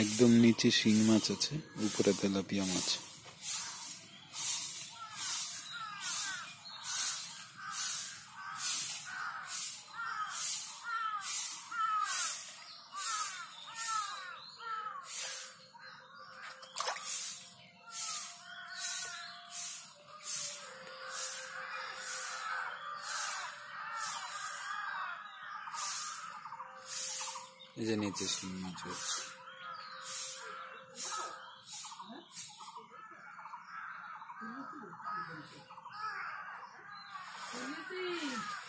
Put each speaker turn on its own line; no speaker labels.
একদম নিচে শিং মাছ আছে উপরে তেলাপিয়া মাছ। এই যে নিচে শিং মাছ হচ্ছে
Thank you.